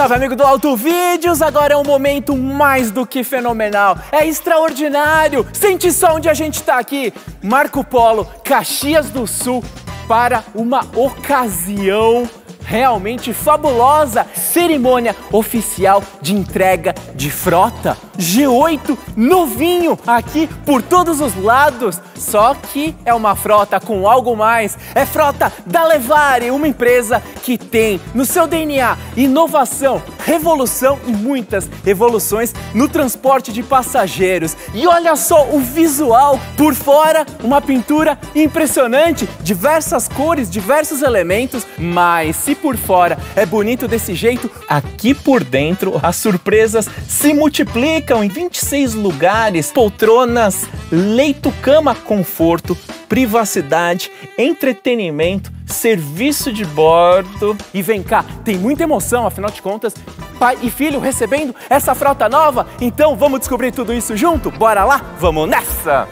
Salve amigo do Alto Vídeos, agora é um momento mais do que fenomenal, é extraordinário. Sente só onde a gente tá aqui, Marco Polo, Caxias do Sul, para uma ocasião realmente fabulosa cerimônia oficial de entrega de frota. G8 novinho aqui por todos os lados. Só que é uma frota com algo mais. É frota da Levare, uma empresa que tem no seu DNA inovação, revolução e muitas evoluções no transporte de passageiros. E olha só o visual por fora, uma pintura impressionante, diversas cores, diversos elementos, mas se por fora é bonito desse jeito, aqui por dentro as surpresas se multiplicam em 26 lugares, poltronas, leito-cama, conforto, privacidade, entretenimento, serviço de bordo. E vem cá, tem muita emoção, afinal de contas, pai e filho recebendo essa frota nova. Então vamos descobrir tudo isso junto? Bora lá? Vamos nessa!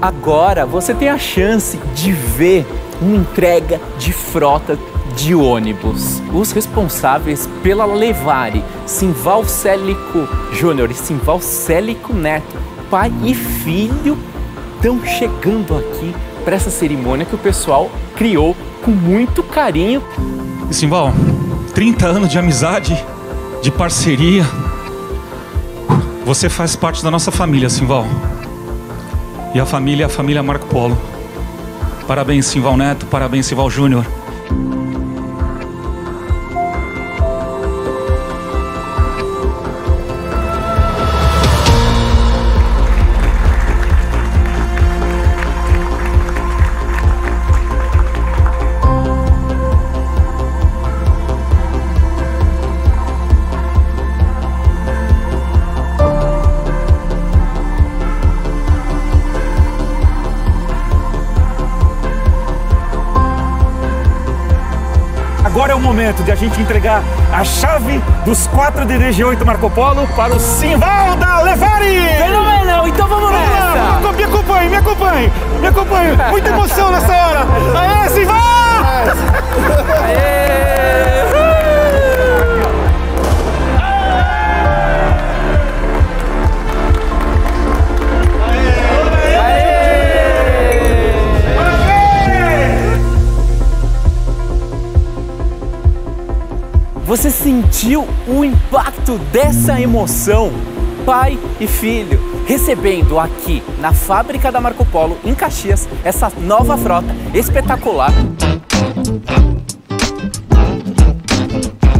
Agora você tem a chance de ver uma entrega de frota de ônibus. Os responsáveis pela Levare, Simval Célico Júnior e Simval Célico Neto, pai e filho, estão chegando aqui para essa cerimônia que o pessoal criou com muito carinho. Simval, 30 anos de amizade, de parceria. Você faz parte da nossa família, Simval. E a família é a família Marco Polo. Parabéns, Simval Neto, parabéns, Simval Júnior. Momento de a gente entregar a chave dos quatro de DG8 Marco Polo para o Simval da Levari! Fenomenal, então vamos Vamos nessa! lá, me acompanhe, me acompanhe, me acompanhe. Muita emoção nessa hora. Aê, Simval! Você sentiu o impacto dessa emoção? Pai e filho recebendo aqui na fábrica da Marco Polo, em Caxias, essa nova frota espetacular.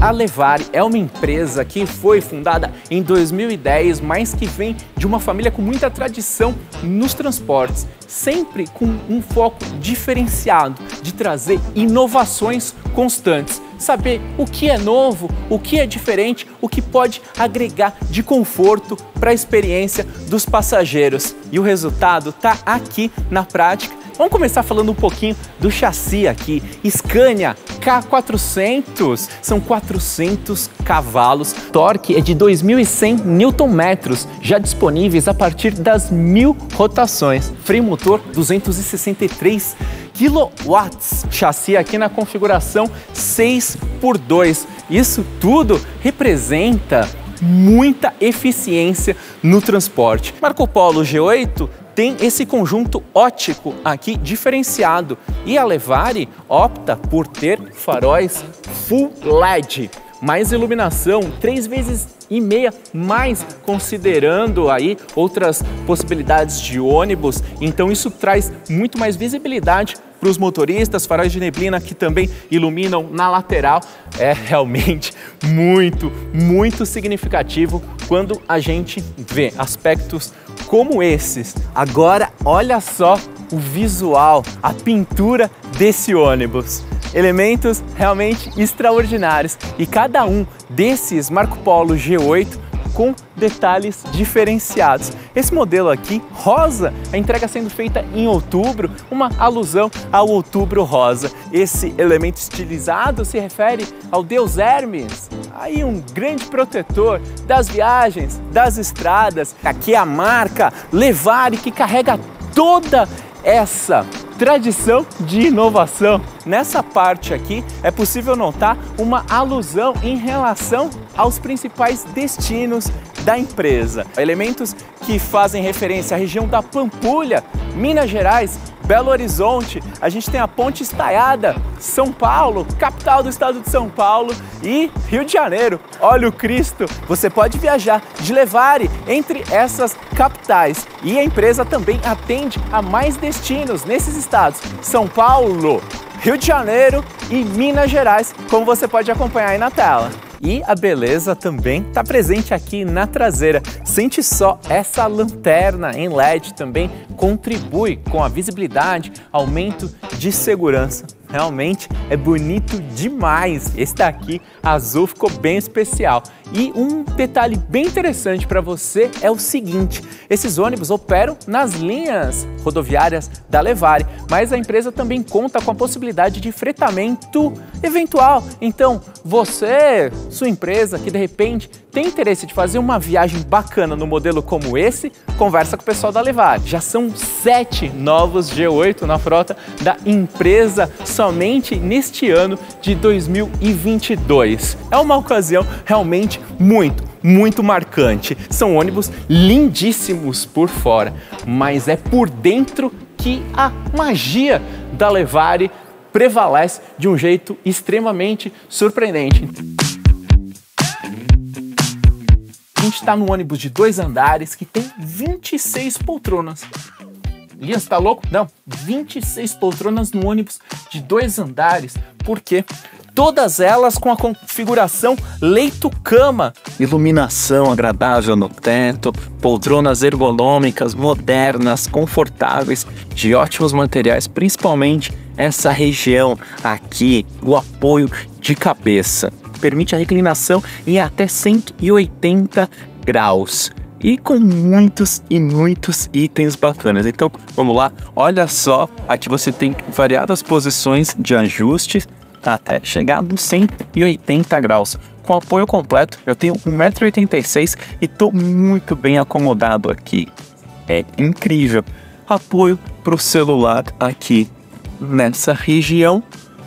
A Levare é uma empresa que foi fundada em 2010, mas que vem de uma família com muita tradição nos transportes, sempre com um foco diferenciado de trazer inovações constantes, saber o que é novo, o que é diferente, o que pode agregar de conforto para a experiência dos passageiros. E o resultado está aqui na prática. Vamos começar falando um pouquinho do chassi aqui. Scania K400, são 400 cavalos. Torque é de 2.100 Nm, já disponíveis a partir das mil rotações. Freio motor 263 kilowatts. Chassi aqui na configuração 6x2. Isso tudo representa muita eficiência no transporte. Marco Polo G8 tem esse conjunto ótico aqui diferenciado e a Levare opta por ter faróis Full LED, mais iluminação, três vezes e meia mais, considerando aí outras possibilidades de ônibus. Então isso traz muito mais visibilidade para os motoristas, faróis de neblina que também iluminam na lateral. É realmente muito, muito significativo quando a gente vê aspectos como esses. Agora, olha só o visual, a pintura desse ônibus. Elementos realmente extraordinários e cada um desses Marco Polo G8 com detalhes diferenciados. Esse modelo aqui, rosa, a entrega sendo feita em outubro, uma alusão ao outubro rosa. Esse elemento estilizado se refere ao deus Hermes, aí um grande protetor das viagens, das estradas. Aqui é a marca Levare que carrega toda essa tradição de inovação. Nessa parte aqui é possível notar uma alusão em relação aos principais destinos da empresa. Elementos que fazem referência à região da Pampulha, Minas Gerais, Belo Horizonte, a gente tem a Ponte Estaiada, São Paulo, capital do estado de São Paulo e Rio de Janeiro. Olha o Cristo! Você pode viajar de Levare entre essas capitais e a empresa também atende a mais destinos nesses estados: São Paulo, Rio de Janeiro e Minas Gerais, como você pode acompanhar aí na tela. E a beleza também está presente aqui na traseira. Sente só essa lanterna em LED também contribui com a visibilidade, aumento de segurança. Realmente é bonito demais. Esse daqui azul ficou bem especial. E um detalhe bem interessante para você é o seguinte: esses ônibus operam nas linhas rodoviárias da Levare, mas a empresa também conta com a possibilidade de fretamento eventual. Então, você, sua empresa que de repente tem interesse de fazer uma viagem bacana no modelo como esse, conversa com o pessoal da Levare. Já são sete novos G8 na frota da empresa somente neste ano de 2022. É uma ocasião realmente muito, muito marcante. São ônibus lindíssimos por fora, mas é por dentro que a magia da Levare prevalece de um jeito extremamente surpreendente. A gente está num ônibus de dois andares que tem 26 poltronas. Você tá louco? Não, 26 poltronas no ônibus de dois andares. Por quê? Todas elas com a configuração leito-cama. Iluminação agradável no teto, poltronas ergonômicas, modernas, confortáveis, de ótimos materiais, principalmente essa região aqui, o apoio de cabeça. Permite a reclinação em até 180 graus e com muitos e muitos itens bacanas. Então, vamos lá. Olha só, aqui você tem variadas posições de ajustes até chegar nos 180 graus. Com apoio completo, eu tenho 1,86m e estou muito bem acomodado aqui. É incrível. Apoio para o celular aqui nessa região.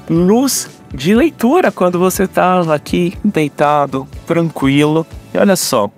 Luz de leitura quando você está aqui deitado, tranquilo. E olha só,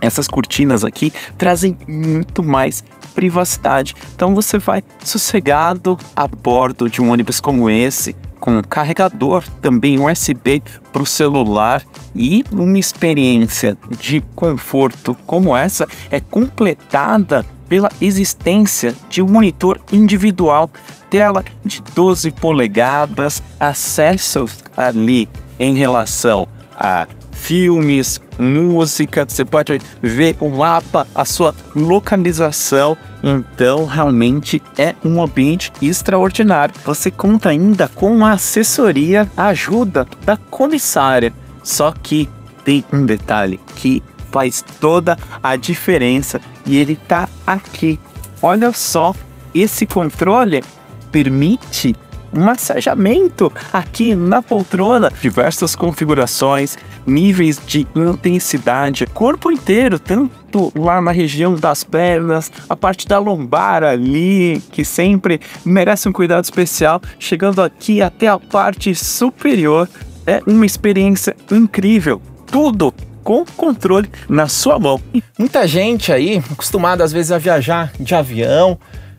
essas cortinas aqui trazem muito mais privacidade. Então você vai sossegado a bordo de um ônibus como esse, com carregador também USB para o celular e uma experiência de conforto como essa é completada pela existência de um monitor individual, tela de 12 polegadas, acessos ali em relação a filmes, música, você pode ver o mapa, a sua localização. Então, realmente é um ambiente extraordinário. Você conta ainda com a assessoria, a ajuda da comissária. Só que tem um detalhe que faz toda a diferença e ele tá aqui. Olha só, esse controle permite massageamento aqui na poltrona, diversas configurações, níveis de intensidade, corpo inteiro, tanto lá na região das pernas, a parte da lombar ali, que sempre merece um cuidado especial, chegando aqui até a parte superior. É uma experiência incrível. Tudo com controle na sua mão. Muita gente aí, acostumada às vezes a viajar de avião,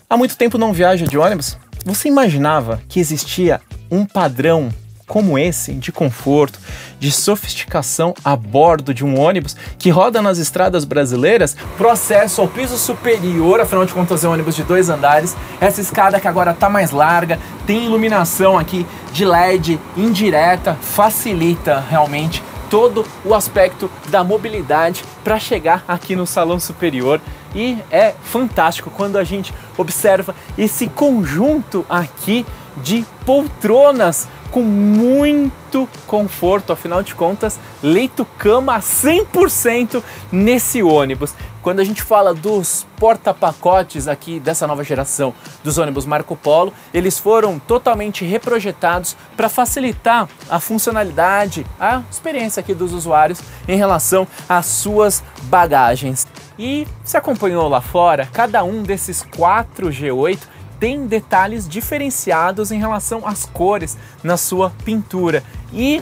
há muito tempo não viaja de ônibus. Você imaginava que existia um padrão como esse de conforto, de sofisticação a bordo de um ônibus que roda nas estradas brasileiras, processo ao piso superior, afinal de contas é um ônibus de dois andares, essa escada que agora está mais larga, tem iluminação aqui de LED indireta, facilita realmente todo o aspecto da mobilidade para chegar aqui no salão superior. E é fantástico quando a gente observa esse conjunto aqui de poltronas com muito conforto, afinal de contas, leito-cama 100% nesse ônibus. Quando a gente fala dos porta-pacotes aqui dessa nova geração dos ônibus Marco Polo, eles foram totalmente reprojetados para facilitar a funcionalidade, a experiência aqui dos usuários em relação às suas bagagens. E se acompanhou lá fora, cada um desses quatro G8 tem detalhes diferenciados em relação às cores na sua pintura e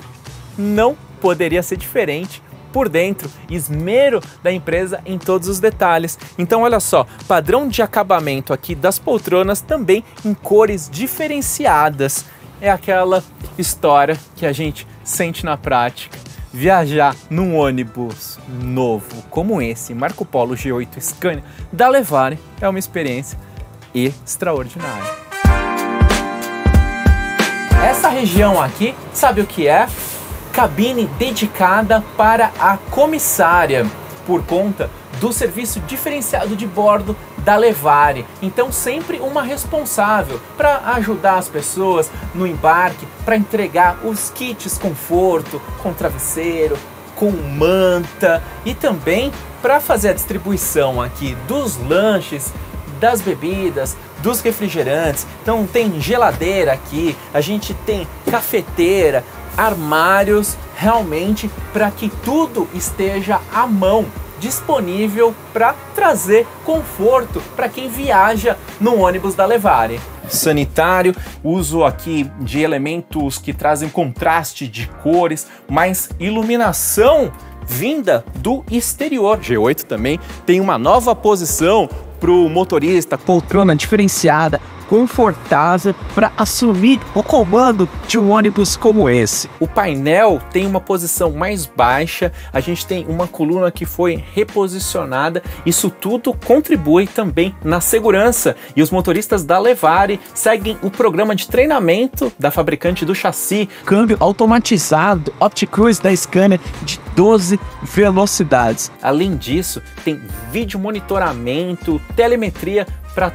não poderia ser diferente por dentro, esmero da empresa em todos os detalhes. Então olha só, padrão de acabamento aqui das poltronas também em cores diferenciadas. É aquela história que a gente sente na prática. Viajar num ônibus novo como esse, Marco Polo G8 Scania da Levare, é uma experiência extraordinária. Essa região aqui, sabe o que é? cabine dedicada para a comissária, por conta do serviço diferenciado de bordo da Levare. Então, sempre uma responsável para ajudar as pessoas no embarque, para entregar os kits conforto, com travesseiro, com manta e também para fazer a distribuição aqui dos lanches, das bebidas, dos refrigerantes. Então tem geladeira aqui, a gente tem cafeteira, armários realmente para que tudo esteja à mão, disponível para trazer conforto para quem viaja no ônibus da Levare. Sanitário, uso aqui de elementos que trazem contraste de cores, mais iluminação vinda do exterior. G8 também tem uma nova posição para o motorista, poltrona diferenciada, confortável para assumir o comando de um ônibus como esse. O painel tem uma posição mais baixa, a gente tem uma coluna que foi reposicionada, isso tudo contribui também na segurança e os motoristas da Levare seguem o programa de treinamento da fabricante do chassi. Câmbio automatizado OptiCruise da Scania de 12 velocidades. Além disso, tem vídeo monitoramento, telemetria para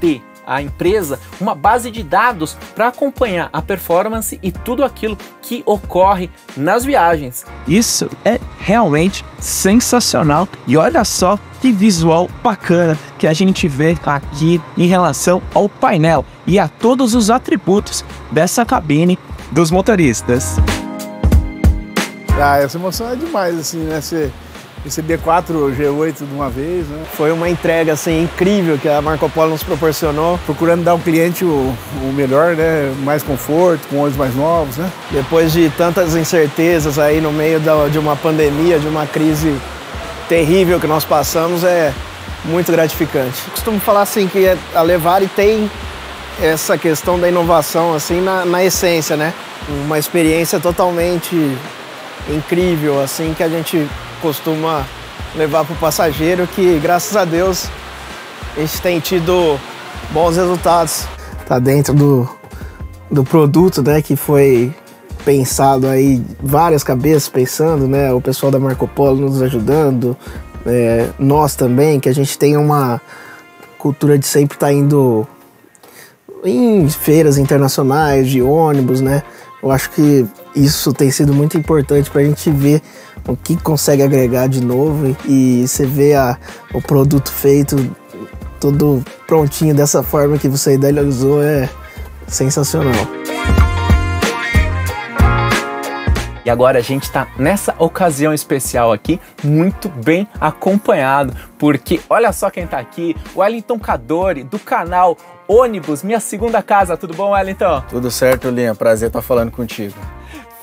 ter a empresa uma base de dados para acompanhar a performance e tudo aquilo que ocorre nas viagens. Isso é realmente sensacional e olha só que visual bacana que a gente vê aqui em relação ao painel e a todos os atributos dessa cabine dos motoristas. Ah, essa emoção é demais, assim, né? Você receber quatro G8 de uma vez, né? Foi uma entrega assim incrível que a Marco Polo nos proporcionou, procurando dar ao cliente o, o melhor, né? Mais conforto, com olhos mais novos, né? Depois de tantas incertezas aí no meio da, de uma pandemia, de uma crise terrível que nós passamos, é muito gratificante. Eu costumo falar assim que a Levare tem essa questão da inovação assim na, na essência, né? Uma experiência totalmente incrível assim que a gente costuma levar para o passageiro, que graças a Deus a gente tem tido bons resultados. Tá dentro do, do produto, né, que foi pensado aí, várias cabeças pensando, né, o pessoal da Marco Polo nos ajudando, é, nós também, que a gente tem uma cultura de sempre estar tá indo em feiras internacionais de ônibus, né? Eu acho que isso tem sido muito importante para a gente ver o que consegue agregar de novo e, você vê a, o produto feito todo prontinho dessa forma que você idealizou é sensacional. E agora a gente está nessa ocasião especial aqui, muito bem acompanhado, porque olha só quem está aqui, o Wellington Cadori, do canal Ônibus, minha segunda casa. Tudo bom, Wellington? Tudo certo, Linha. Prazer estar falando contigo.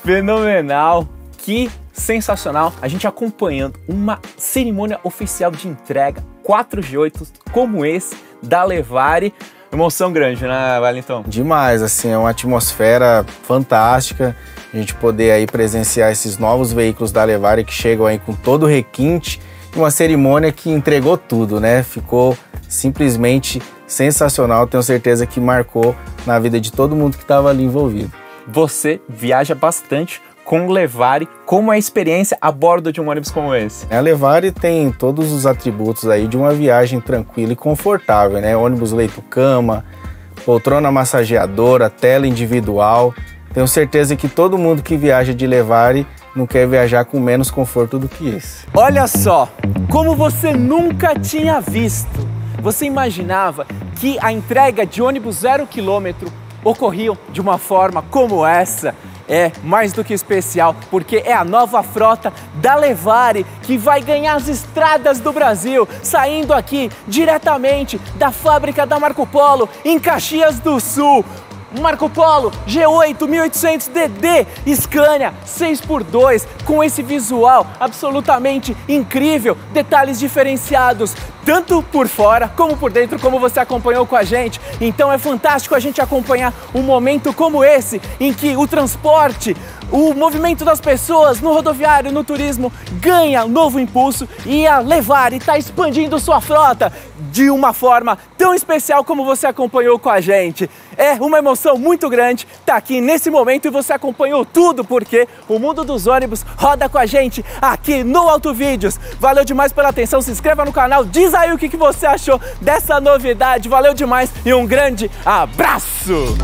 Fenomenal. Que sensacional a gente acompanhando uma cerimônia oficial de entrega 4G8 como esse da Levare. Emoção grande, né, Wellington? Demais, assim, é uma atmosfera fantástica. A gente poder aí presenciar esses novos veículos da Levare que chegam aí com todo o requinte uma cerimônia que entregou tudo, né? Ficou simplesmente sensacional. Tenho certeza que marcou na vida de todo mundo que estava ali envolvido. Você viaja bastante com o Levare, como é a experiência a bordo de um ônibus como esse? A Levare tem todos os atributos aí de uma viagem tranquila e confortável, né? Ônibus leito-cama, poltrona massageadora, tela individual. Tenho certeza que todo mundo que viaja de Levare não quer viajar com menos conforto do que esse. Olha só, como você nunca tinha visto. Você imaginava que a entrega de ônibus zero quilômetro ocorriam de uma forma como essa? é mais do que especial, porque é a nova frota da Levare que vai ganhar as estradas do Brasil, saindo aqui diretamente da fábrica da Marco Polo em Caxias do Sul. Marco Polo G8 1800DD Scania 6x2 com esse visual absolutamente incrível, detalhes diferenciados, tanto por fora como por dentro, como você acompanhou com a gente. Então é fantástico a gente acompanhar um momento como esse em que o transporte o movimento das pessoas no rodoviário, no turismo, ganha novo impulso e a Levar está expandindo sua frota de uma forma tão especial como você acompanhou com a gente. É uma emoção muito grande estar tá aqui nesse momento e você acompanhou tudo porque o mundo dos ônibus roda com a gente aqui no Auto Vídeos. Valeu demais pela atenção, se inscreva no canal, diz aí o que você achou dessa novidade. Valeu demais e um grande abraço!